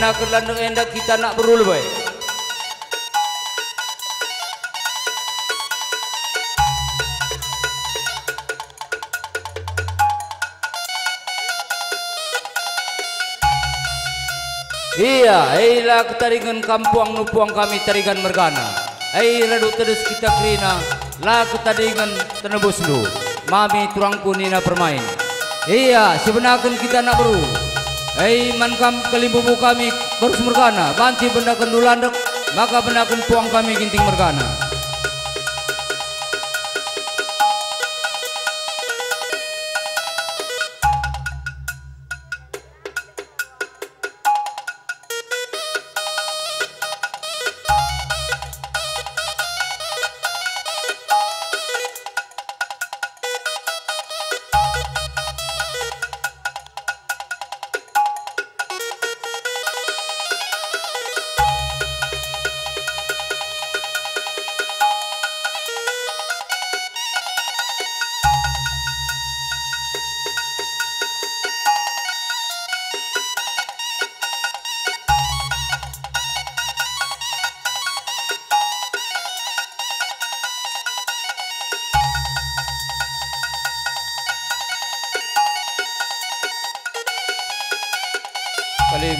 Menakut landeng endak kita nak berul boy. Iya, ai lah ketaringan kampung nupuang kami taringan mergana. Ai radu terus kita kerina, lah ketaringan tenebus lu. Mami turang kunina permain. Iya, sebenarnya kita nak beru. Hei mankam kelimbubu kami terus mergana. Banci benda kendulandek Maka benda puang kami ginting mergana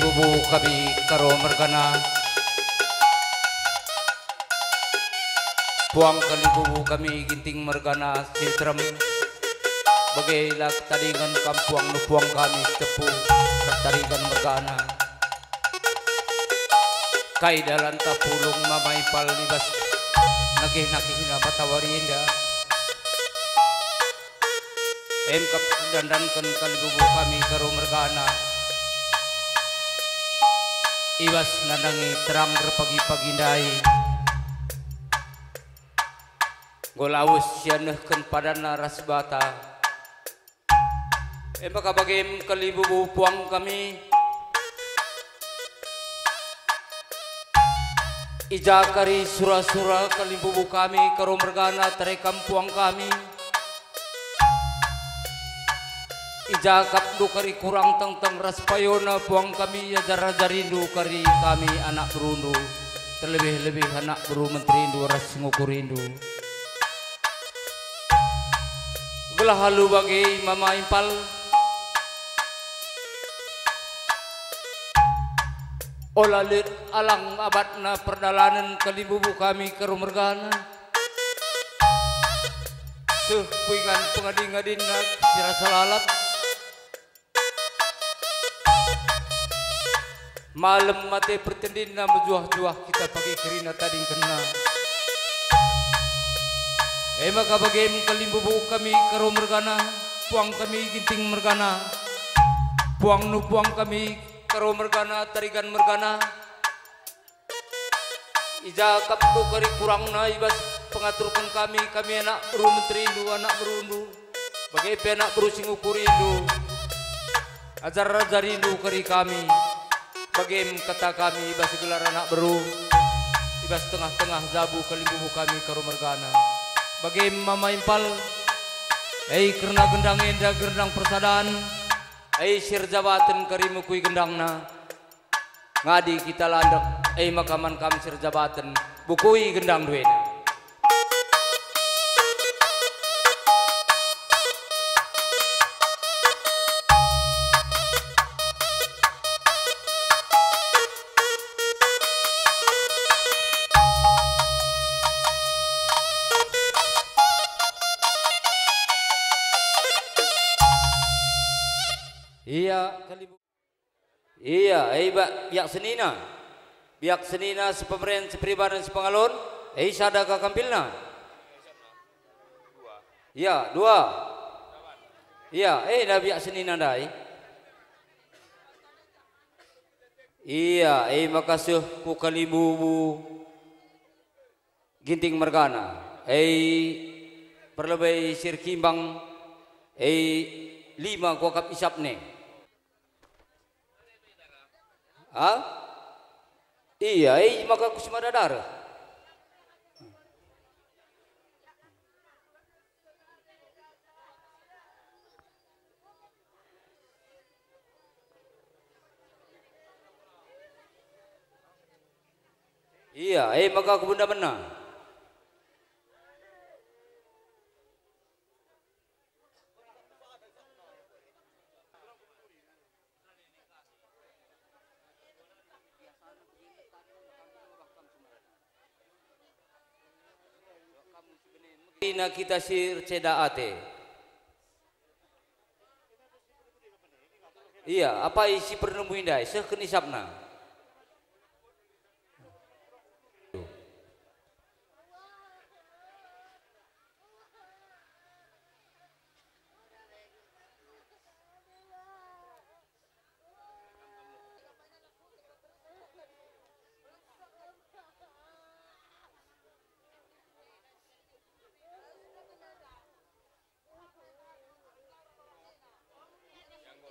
Kelimbubu kami karo mergana. Puang kelimbubu kami ginting mergana sintram Bagai lak tadingan kampuang nupuang kami tepu Tadingan mergana. Kai dalan tapulong mamay pal libas. Nagih nakihina batawari indah Em kap dandan kan kalibubu kami karo mergana Iwas nandangi terang berpagi-pagindai Golawus sianehken pada naras bata. Em maka bagim kalibubu puang kami. Ija kari sura-sura kalibubu kami karo mergana terekam puang kami Ijakap du kari kurang teng ras payona puang kami ya jara jarindu kari kami anak berundu. Terlebih lebih anak beru menterindu ras ngukurindu belah halu bagi mama impal. Olalit alang abatna perdalanan kalibubu kami ke rumergana Suh kuingan pengading-ading sira salalap Malam mati pertendina menjuah-juah kita pakai kerina tadi kena. Eh maka bagim kalimbubu kami karo mergana, puang kami ginting mergana, puang nu puang kami karo mergana tarigan mergana. Ija kaptu kari kurang na ibas pengaturkan kami kami anak beru menteri indu anak berundu bagai penak beru singu kurindu ajar ajar indu kari kami Bagim kata kami ibas gelar anak beru Ibas tengah-tengah zabu kalimbubu kami karo mergana. Bagim mama impal Hei kerna gendang indah gendang persadaan. Hei sir jabatan karimu kui gendangna. Ngadi kita landek Hei makaman kami sir jabatan. Bukui gendang duena eh biak senina. Biak senina sepemerintah sepribadi sepengalon, eh sada ka kampilna. Iya, dua. Iya, eh dah biak senina dai. Iya, eh makasih ku kalibubu ginting mergana. Eh perlebih sirkimbang eh lima kuakap isap nih. Hah? Iya, eh, maka aku semada darah. Iya, eh maka aku benda benar. Ina kita sir ceda ate. Iya, apa isi pernemu indai? Sekenisapna.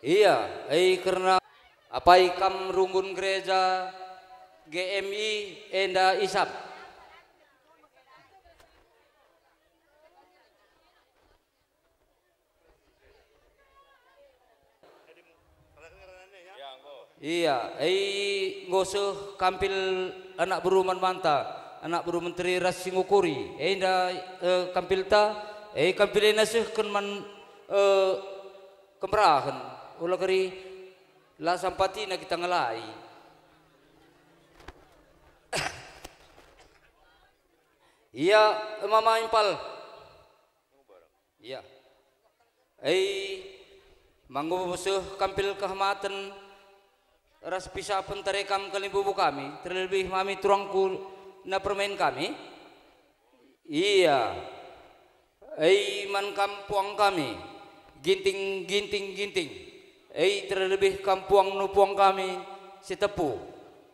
Iya, eh karena apa ikam rungun gereja GMI enda isap. Iya, eh ngosuh kampil anak beruman manta, anak beru menteri ras singukuri. Eh enda eh, kampil ta, eh kampil nasuh kan man eh, kemerahan ulah kari la sampati na kita ngalai iya mama impal. Iya. Ai manggu musuh kampil kehmatan ras bisa penterekam kalimbubu kami terlebih mami turangku na permain kami. Iya. Ai man kampuang kami. Ginting ginting ginting Eh terlebih kampung nupuang kami si tepu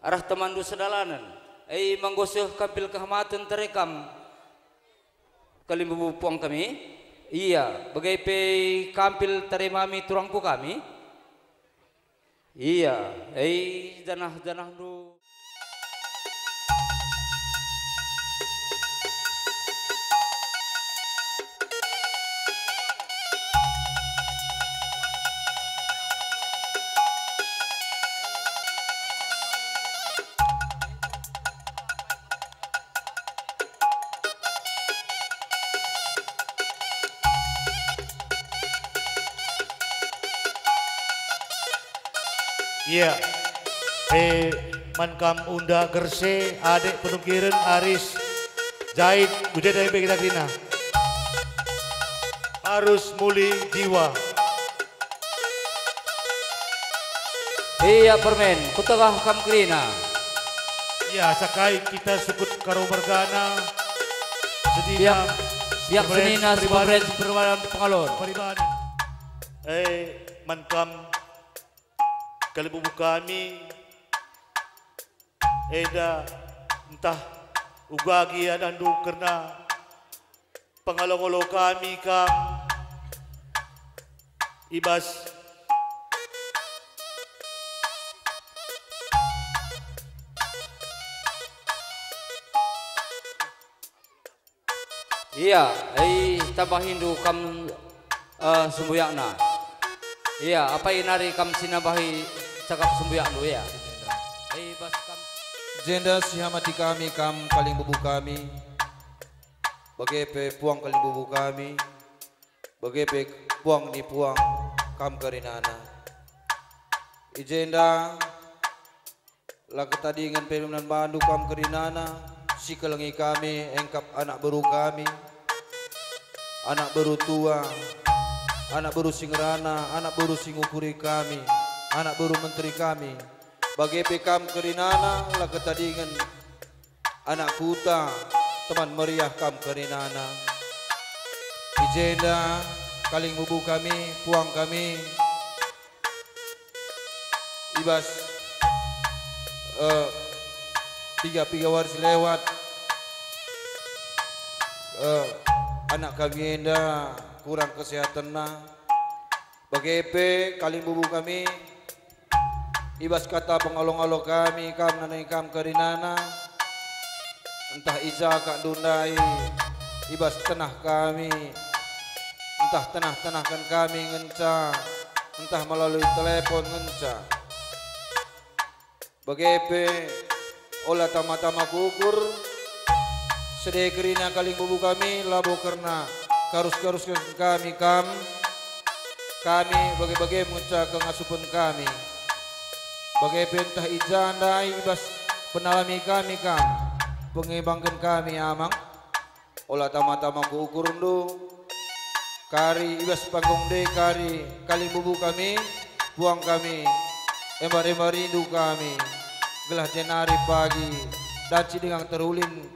arah temandu sedalanan. Eh manggosuh kampil kehmatan terekam kalimbu puang kami. Iya, bagai pe kampil teremami turangku kami. Iya, eh danah-danah nu Iya. Eh mankam unda gerse adik penukiran Aris Jahit budaya dari kita kina. Harus muli jiwa. Iya permen, kutagah kam krina. Ya sakai kita sukut karo mergana. Biak, biak senina sebagai perwaran pengalon. Peribadi. Eh mankam kalibubu kami eda entah ugagi andu karena pangalongolo kami kam ibas. Iya, ai tambahin du kam uh, sembuyakna. Iya, apa inari kam sinabahi cakap sembuyak lu ya. Ai bas kam Jenda sihamati kami kam kaling bubu kami. Bagai pe puang kaling bubu kami. Bagai pe puang ni puang kam karinana. Ijenda lakat tadi dengan pelunan bandu kam karinana. Si kelengi kami engkap anak baru kami. Anak baru tua. Anak baru singrana, anak baru singukuri kami. Anak baru menteri kami. Bagai pekam kerinana lah ketadingan anak kuta teman meriah kam kerinana. Ijenda kaling bubu kami, puang kami. Ibas uh, tiga tiga waris lewat. Uh, anak kami enda kurang kesehatan nah. Bagai pe kaling bubu kami Ibas kata pengolong-olong kami kam nanai kam kerinana. Entah iza kak dundai Ibas tenah kami. Entah tenah-tenahkan kami ngenca Entah melalui telepon ngenca. Bagepe Olah tama-tama kukur. Sedih kerina kaling bubu kami labu karena Karus-karus kami kam. Kami bagi-bagi ke ngasupun kami. Bagai bentah ijan dai ibas penalami kami kam. Pengembangkan kami amang. Olah tama-tama ku ukur. Kari ibas panggung de kari kali bubu kami. Buang kami. Embar-embar rindu kami. Gelah jenari pagi. Daci dengan teruling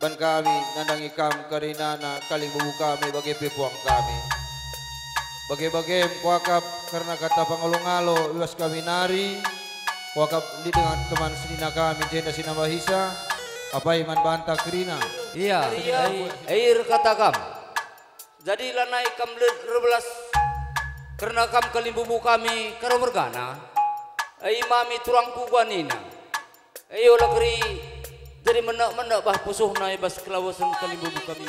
Ban kami kam kari nana kali bubu kami bagai pipuang kami. Bagai-bagai kuakap karena kata pangolong alo, ibas kami nari, wakap di dengan teman sinina kami jenda sinama hisa apa iman bantah kerina iya air kata kam jadi lanai kam 12 karena kam kalimbumu kami karo mergana imami turang kubanina ayo olakri jadi menak-menak bah pusuh naik bas kelawasan kalimbumu kami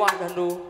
万人路。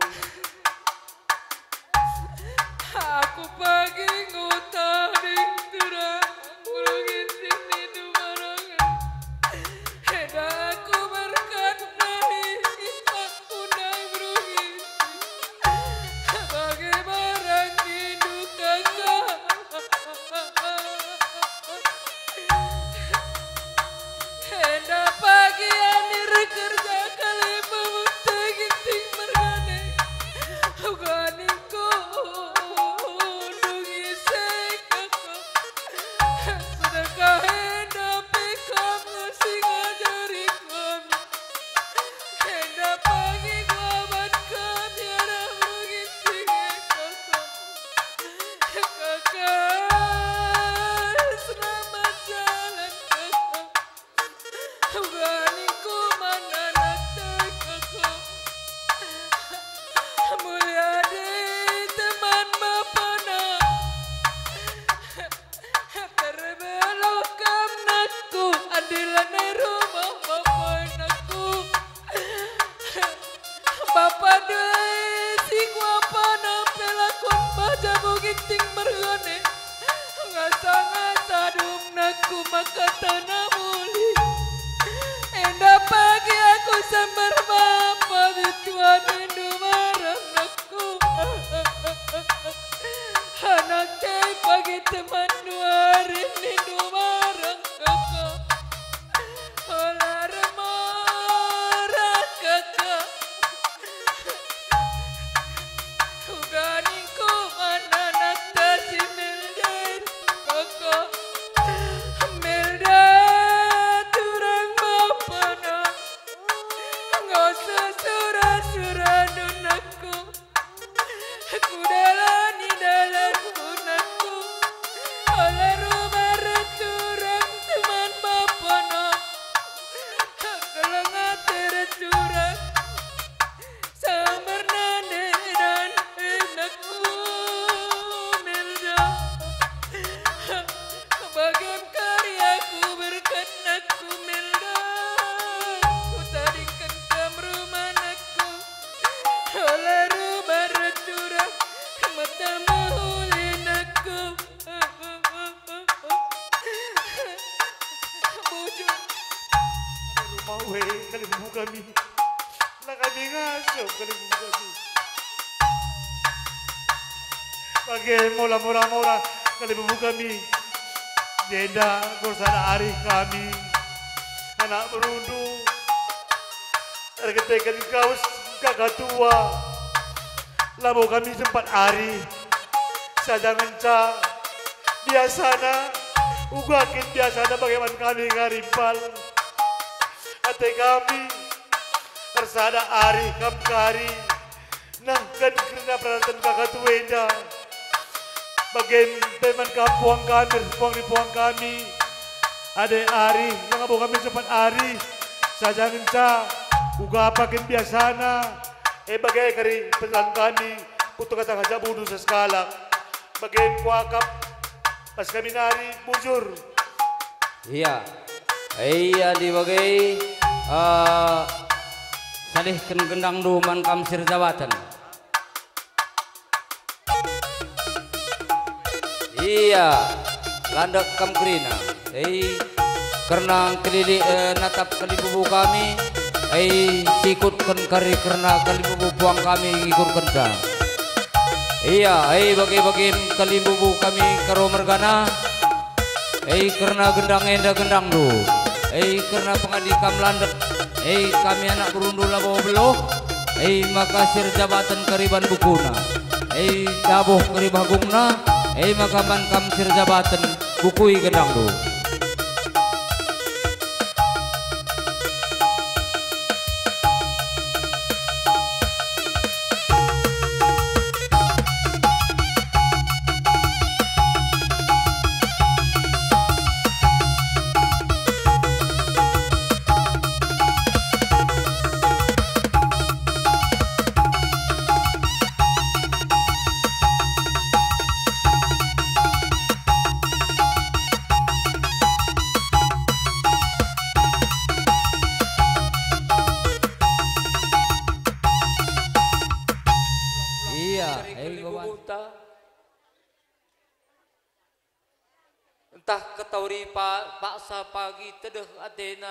We kalimu kami. Na kami ngaso kalimu kami. Bagai mula-mula-mula kalimu kami. Denda kursana ari kami. Anak berundu. Terketekan kaus kakak tua. Labo kami sempat ari. Sajangan ca. Biasana. Ugakin biasana bagaimana kami ngarimpal. Ate kami. Tersada ari kam kari. Nah kan kena peralatan kakak tuenda. Bagian teman kampuang kami, puang di puang kami. Ade ari, yang abo kami sempat ari. Sajangan ca. Uga pakin biasana. Eh bagai kari pesan kami. Puto kata kaca budu sa skala. Bagai kuakap. Pas kami nari bujur. Iya. Iya di bagai uh, salih ken gendang duman kamsir jabatan. Iya. Landak kam krina. Eh karena kelili eh, natap kali bubu kami eh sikutkan kari karena kali bubu buang kami ikut kenca. Iya, eh bagi-bagi kali bubu kami karo mergana. Eh karena gendang enda gendang du. Eh karena pengadikam landep. Eh kami anak berundu labo beloh. Eh maka sir jabatan kariban bukuna. Eh dabuh karibagungna. Eh maka man kam sir jabatan bukui gendang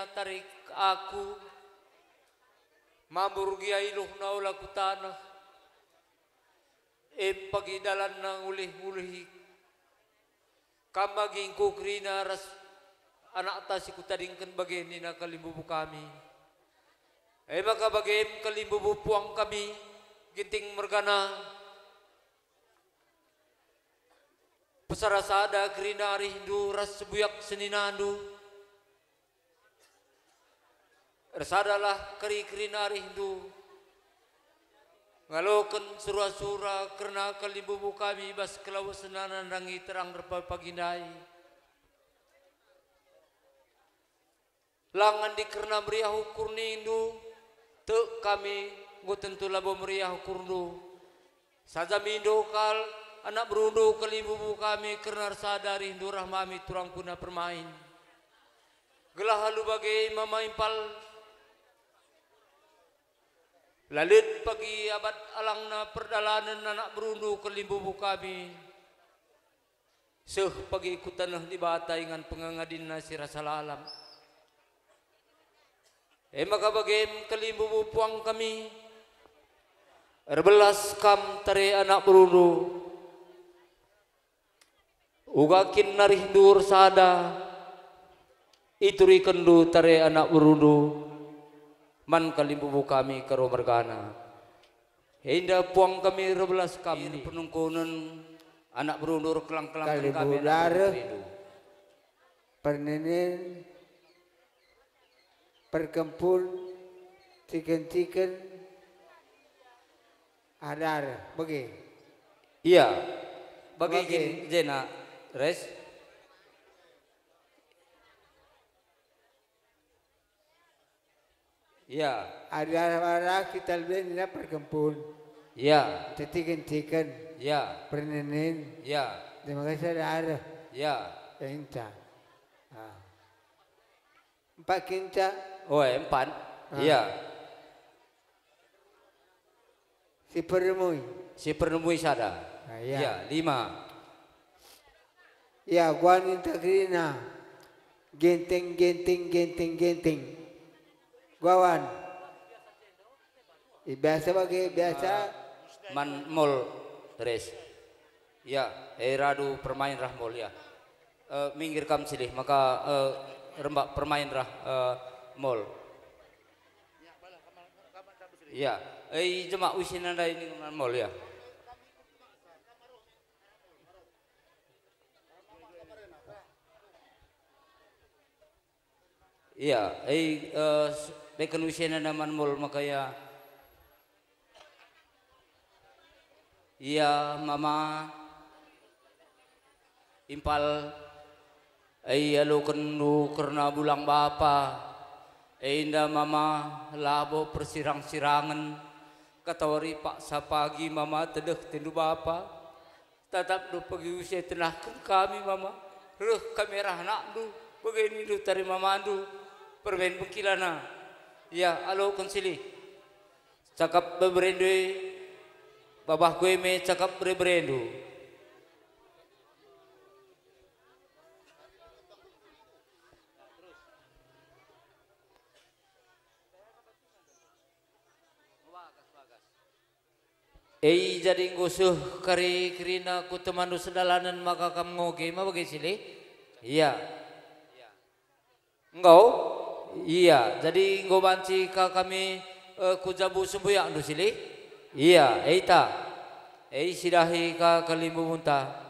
tarik aku. Mamurgi ailuh na ula ku tanah. Em pagi dalan na ulih-ulih Kamaging ku krina ras anak tasi ku tadingkan bageni na kalimbubu kami. Eh maka bagem kalimbubu puang kami ginting mergana. Pesarasada krina ari hindu ras sebuyak seninandu Rasadalah keri krina ari hindu Ngaloken surah-surah kerana kalibubu kami bas kelawasanan rangi terang repa pagindai Langan di kerana meriah ukur nindu Tek kami ngu tentu labo meriah ukur nu Saja mindo kal anak berundu kalibubu kami kerana sadari hindu rahmami turang kuna permain Gelah halu bagai mama impal Lalit pagi abad alang na perdalanan anak berundu kelimbubu kami. Seh pagi ikutan di batai dengan pengangadin na si rasa lalam. Eh maka bagim kelimbubu puang kami. Erbelas kam tare anak berundu. Ugakin narih dur sada. Ituri kendu tare anak berundu. Man kalimbubu kami karo mergana. Hinda puang kami rebelas kami penungkunan anak berundur kelang-kelang kami. Pernenin perkempul tiken-tiken adar bagi Iya. Bagi Bagi. jena res. Iya. adar adar kita lebih ini perkempul Iya. tiken-tiken Iya. pernenin Iya. terima kasih adar Iya. Kinca. Ah. Empat kinca, Oh, empat. Iya. si peremui. Si penemui sada. Ah, Iya. ya. Lima. Ya, gua minta kerina. Genteng, genteng, genteng, Guawan. Eh, biasa bagi biasa. Man mol res. Ya. Eh radu permain rah mol ya. Eh, minggir kam silih maka eh, rembak permain rah eh, mol. Ya. Eh jema usin anda ini man mol ya. Eh eh, beken usin anda man mol maka ya. Iya, mama. Impal ay alo kenu karena bulang bapa. Ay inda mama labo persirang-sirangan. Katawari pak sa pagi mama tedek tindu bapa. Tatap do pagi usia tenahkan kami mama. Ruh kamera anak du. Begini du tari mama du. Permen. Ya alo konsili. Cakap beberendui babah gue me cakap berebrendu. Eh jadi ngusuh kari kerina ku temanu sedalanan maka kamu ngoge ma bagi sili? Iya. Engkau? Iya. Jadi engkau banci ka kami eh, ku jabu sembuyak du sili? Iya. Eita. Eh sidahi ka kalimbu muntah.